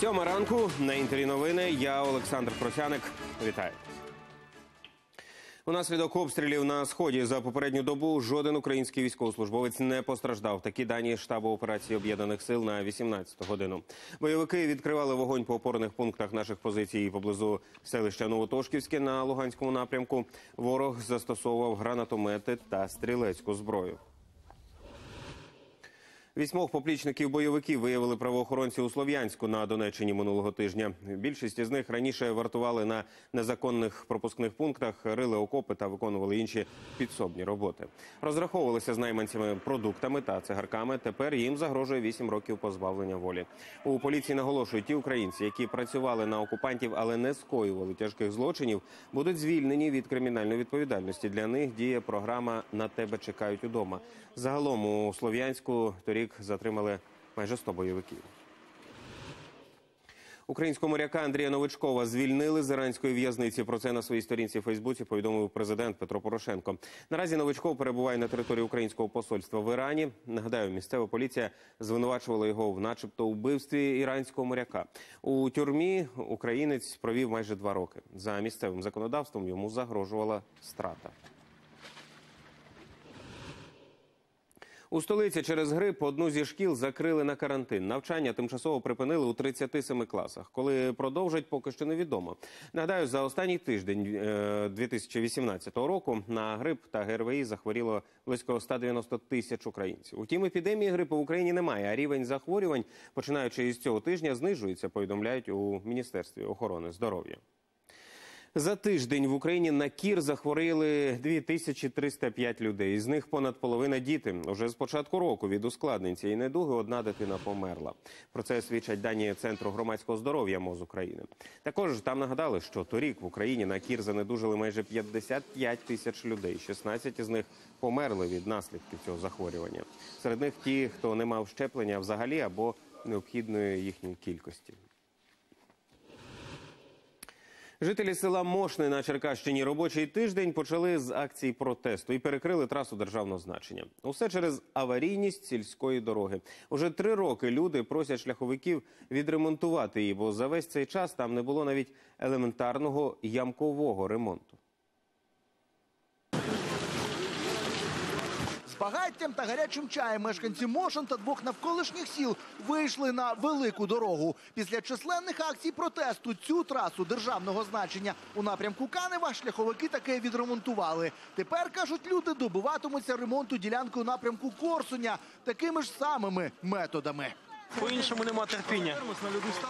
Сьома ранку на інтері новини. Я Олександр Просяник. Вітаю. Унаслідок обстрілів на сході за попередню добу жоден український військовослужбовець не постраждав. Такі дані штабу операції об'єднаних сил на 18 годину. Бойовики відкривали вогонь по опорних пунктах наших позицій поблизу селища Новотошківське на Луганському напрямку. Ворог застосовував гранатомети та стрілецьку зброю. Вісьмох поплічників бойовиків виявили правоохоронці у Слов'янську на Донеччині минулого тижня. Більшість із них раніше вартували на незаконних пропускних пунктах, рили окопи та виконували інші підсобні роботи. Розраховувалися з найманцями продуктами та цигарками. Тепер їм загрожує 8 років позбавлення волі. У поліції наголошують, ті українці, які працювали на окупантів, але не скоювали тяжких злочинів, будуть звільнені від кримінальної відповідальності. Для них діє програма на тебе чекають удома. Загалом у Слов'янську торік затримали майже 100 бойовиків. Українського моряка Андрія Новичкова звільнили з іранської в'язниці. Про це на своїй сторінці в Фейсбуці повідомив президент Петро Порошенко. Наразі Новичков перебуває на території українського посольства в Ірані. Нагадаю, місцева поліція звинувачувала його в, начебто, вбивстві іранського моряка. У тюрмі українець провів майже два роки. За місцевим законодавством йому загрожувала страта. У столиці через грип одну зі шкіл закрили на карантин. Навчання тимчасово припинили у 37 класах. Коли продовжать, поки що невідомо. Нагадаю, за останній тиждень е, 2018 року на грип та ГРВІ захворіло близько 190 тисяч українців. Утім, епідемії грипу в Україні немає, а рівень захворювань, починаючи із цього тижня, знижується. Повідомляють у міністерстві охорони здоров'я. За тиждень в Україні на кір захворіли 2305 людей. З них понад половина діти. Уже з початку року від ускладнень цієї недуги одна дитина померла. Про це свідчать дані Центру громадського здоров'я МОЗ України. Також там нагадали, що торік в Україні на кір занедужили майже 55 тисяч людей. 16 із них померли від наслідків цього захворювання. Серед них ті, хто не мав щеплення взагалі або необхідної їхньої кількості. Жителі села Мошни на Черкащині робочий тиждень почали з акцій протесту і перекрили трасу державного значення. Усе через аварійність сільської дороги. Уже три роки люди просять шляховиків відремонтувати її, бо за весь цей час там не було навіть елементарного ямкового ремонту. Багаттям та гарячим чаєм мешканці Мошен та двох навколишніх сіл вийшли на велику дорогу. Після численних акцій протесту цю трасу державного значення у напрямку Канева шляховики таки відремонтували. Тепер кажуть, люди добиватимуться ремонту ділянки у напрямку Корсуня такими ж самими методами. По-іншому нема терпіння.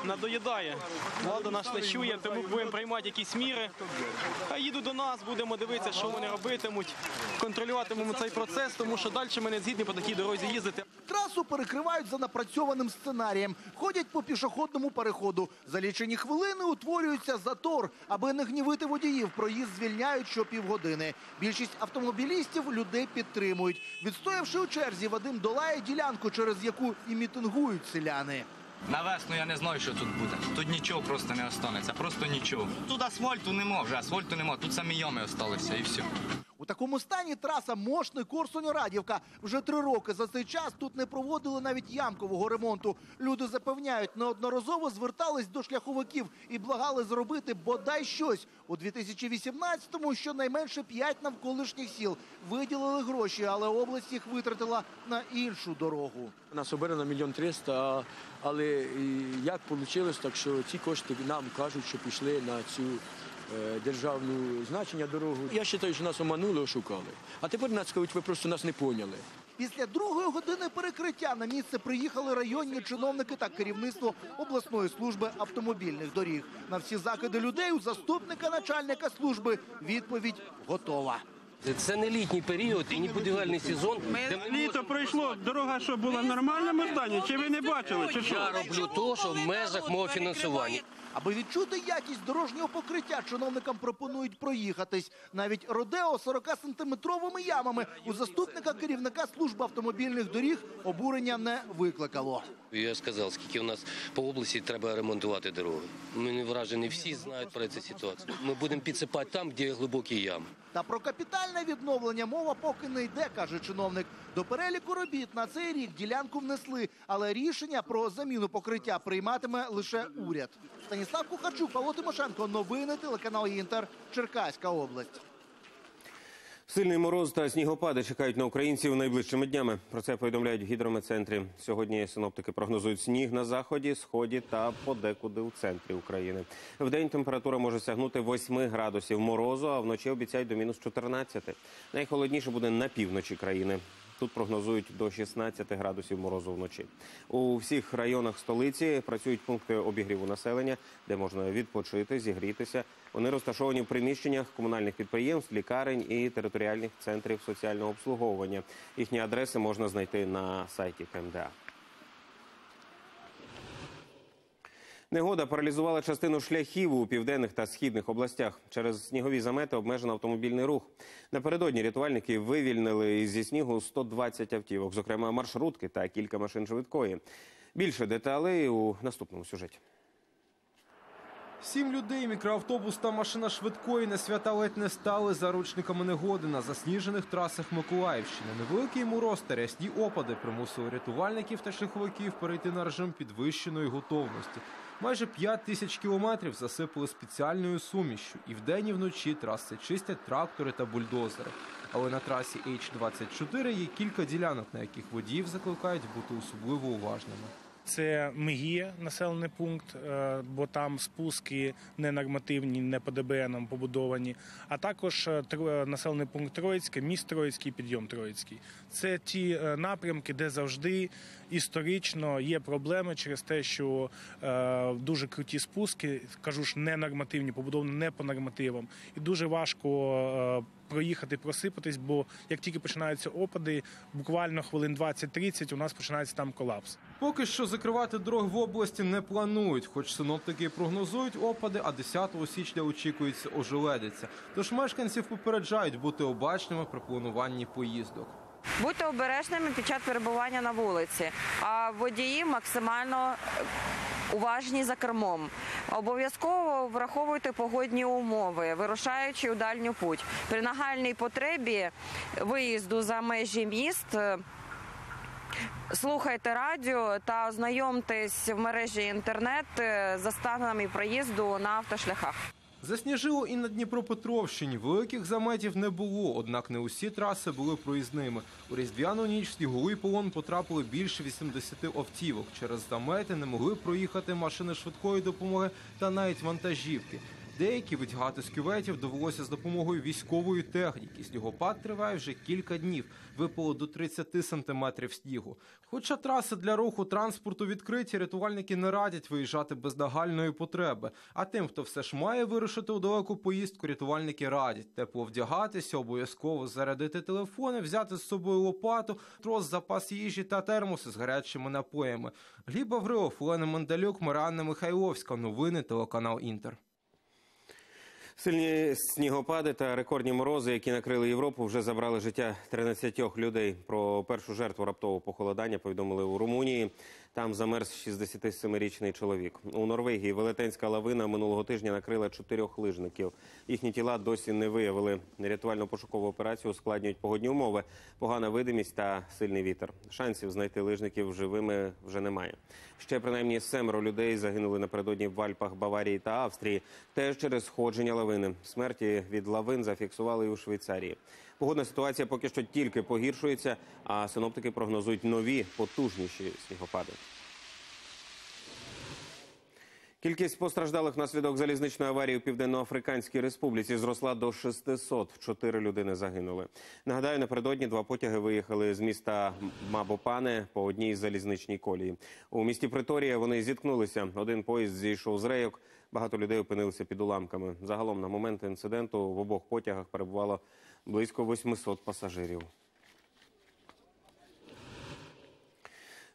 Надоїдає. Влада нас не чує, тому будемо приймати якісь міри. А їдуть до нас, будемо дивитися, що вони робитимуть. Контролюватимемо цей процес, тому що далі ми не згідні по такій дорозі їздити. Трасу перекривають за напрацьованим сценарієм. Ходять по пішохідному переходу. За лічені хвилини утворюється затор. Аби не гнівити водіїв, проїзд звільняють щопівгодини. Більшість автомобілістів людей підтримують. Відстоявши у черзі, Вадим долає ділянку, через яку і мітингують селяни. На весну я не знаю, що тут буде. Тут нічого просто не останеться, просто нічого. Тут асфальту нема вже, асфальту нема, тут самі ями осталися і все. Такому стані траса Мошни Корсунь Радівка. Вже три роки за цей час тут не проводили навіть ямкового ремонту. Люди запевняють, неодноразово звертались до шляховиків і благали зробити бодай щось. У 2018-му щонайменше п'ять навколишніх сіл виділили гроші, але область їх витратила на іншу дорогу. Нас обирано мільйон триста, але як вийшло, так що ці кошти нам кажуть, що пішли на цю державну значення дорогу. Я вважаю, що нас оманули, ошукали. А тепер нас кажуть, ви просто нас не поняли. Після другої години перекриття на місце приїхали районні чиновники та керівництво обласної служби автомобільних доріг. На всі закиди людей у заступника начальника служби відповідь готова. Це не літній період і не будівельний сезон. Літо пройшло, дорога що була в нормальному стані? Чи ви не бачили? Чи Я роблю то, що в межах мого фінансування. Аби відчути якість дорожнього покриття, чиновникам пропонують проїхатись. Навіть Родео 40-сантиметровими ямами у заступника керівника служби автомобільних доріг обурення не викликало. Я сказав, скільки в нас по області треба ремонтувати дороги. Ми не вражені, всі знають про цю ситуацію. Ми будемо підсипати там, де глибокі ями. Та про капітальне відновлення мова поки не йде, каже чиновник. До переліку робіт на цей рік ділянку внесли, але рішення про заміну покриття прийматиме лише уряд. Станіслав Кухарчук, Павло Тимошенко. Новини телеканал Інтер. Черкаська область. Сильний мороз та снігопади чекають на українців найближчими днями. Про це повідомляють в гідрометцентрі. Сьогодні синоптики прогнозують сніг на заході, сході та подекуди у центрі України. В день температура може сягнути 8 градусів морозу, а вночі обіцяють до мінус 14. Найхолодніше буде на півночі країни. Тут прогнозують до 16 градусів морозу вночі. У всіх районах столиці працюють пункти обігріву населення, де можна відпочити, зігрітися. Вони розташовані в приміщеннях комунальних підприємств, лікарень і територіальних центрів соціального обслуговування. Їхні адреси можна знайти на сайті КМДА. Негода паралізувала частину шляхів у південних та східних областях. Через снігові замети обмежено автомобільний рух. Напередодні рятувальники вивільнили зі снігу 120 автівок, зокрема маршрутки та кілька машин швидкої. Більше деталей у наступному сюжеті. Сім людей, мікроавтобус та машина швидкої на свята ледь не стали заручниками негоди на засніжених трасах Миколаївщини. Невеликий мороз та рясні опади примусили рятувальників та шляховиків перейти на режим підвищеної готовності. Майже 5 тисяч кілометрів засипали спеціальною сумішю, І вдень, і вночі траси чистять трактори та бульдозери. Але на трасі H24 є кілька ділянок, на яких водіїв закликають бути особливо уважними. Це Мегія, населений пункт, е, бо там спуски не нормативні, не по ДБНам побудовані. А також е, е, населений пункт Троїцьке, міст Троїцький, підйом Троїцький. Це ті напрямки, де завжди історично є проблеми через те, що дуже круті спуски, кажу ж, не нормативні, побудовані не по нормативам, і дуже важко. Проїхати, просипатись, бо як тільки починаються опади, буквально хвилин 20-30 у нас починається там колапс. Поки що закривати дороги в області не планують, хоч синоптики прогнозують опади, а 10 січня очікується ожеледиця. Тож мешканців попереджають бути обачними при плануванні поїздок. Будьте обережними під час перебування на вулиці, а водії максимально уважні за кермом. Обов'язково враховуйте погодні умови, вирушаючи у дальню путь. При нагальній потребі виїзду за межі міст. е, Слухайте радіо та ознайомтесь в мережі інтернет е, за станами проїзду на автошляхах. Засніжило і на Дніпропетровщині. Великих заметів не було, однак не усі траси були проїзними. У різдвяну ніч сніговий полон потрапили більше 80 автівок. Через замети не могли проїхати машини швидкої допомоги та навіть вантажівки. Деякі витягати з кюветів довелося з допомогою військової техніки. Снігопад триває вже кілька днів. Випало до 30 сантиметрів снігу. Хоча траси для руху транспорту відкриті, рятувальники не радять виїжджати без нагальної потреби. А тим, хто все ж має вирушити у далеку поїздку, рятувальники радять тепло вдягатися, обов'язково зарядити телефони, взяти з собою лопату, трос, запас їжі та термоси з гарячими напоями. Гліб Аврилов, Олена Мандалюк, Маріанна Михайловська. Новини телеканал Інтер. Сильні снігопади та рекордні морози, які накрили Європу, вже забрали життя 13 людей. Про першу жертву раптового похолодання повідомили у Румунії. Там замерз 67-річний чоловік. У Норвегії велетенська лавина минулого тижня накрила чотирьох лижників. Їхні тіла досі не виявили. Рятувально-пошукову операцію ускладнюють погодні умови, погана видимість та сильний вітер. Шансів знайти лижників живими вже немає. Ще принаймні семеро людей загинули напередодні в Альпах Баварії та Австрії, теж через сходження лавини. Смерті від лавин зафіксували і у Швейцарії. Погодна ситуація поки що тільки погіршується, а синоптики прогнозують нові потужніші снігопади. Кількість постраждалих внаслідок залізничної аварії у Південно-Африканській Республіці зросла до 600. Чотири людини загинули. Нагадаю, напередодні два потяги виїхали з міста Мабопане по одній залізничній колії. У місті Приторія вони зіткнулися. Один поїзд зійшов з рейок. Багато людей опинилися під уламками. Загалом на момент інциденту в обох потягах перебувало близько 800 пасажирів.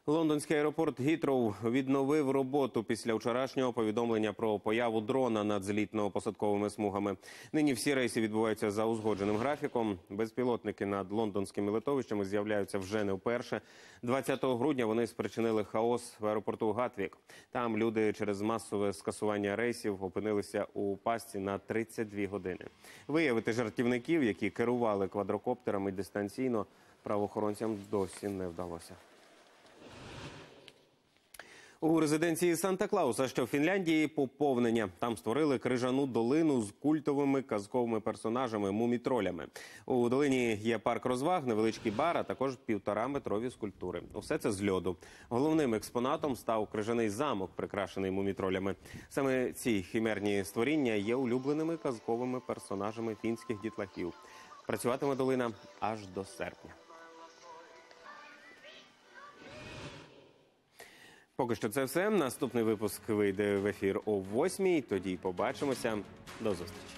Лондонський аеропорт Гітроу відновив роботу після вчорашнього повідомлення про появу дрона над злітно-посадковими смугами. Нині всі рейси відбуваються за узгодженим графіком. Безпілотники над лондонськими литовищами з'являються вже не вперше. 20 грудня вони спричинили хаос в аеропорту Гатвік. Там люди через масове скасування рейсів опинилися у пастці на 32 години. Виявити жартівників, які керували квадрокоптерами дистанційно, правоохоронцям досі не вдалося. У резиденції Санта-Клауса, що в Фінляндії, поповнення. Там створили крижану долину з культовими казковими персонажами мумітролями. У долині є парк розваг, невеличкий бар, а також півтораметрові скульптури. Усе це з льоду. Головним експонатом став крижаний замок, прикрашений мумітролями. Саме ці хімерні створіння є улюбленими казковими персонажами фінських дітлахів. Працюватиме долина аж до серпня. Поки що це все. Наступний випуск вийде в ефір о 8 Тоді побачимося. До зустрічі.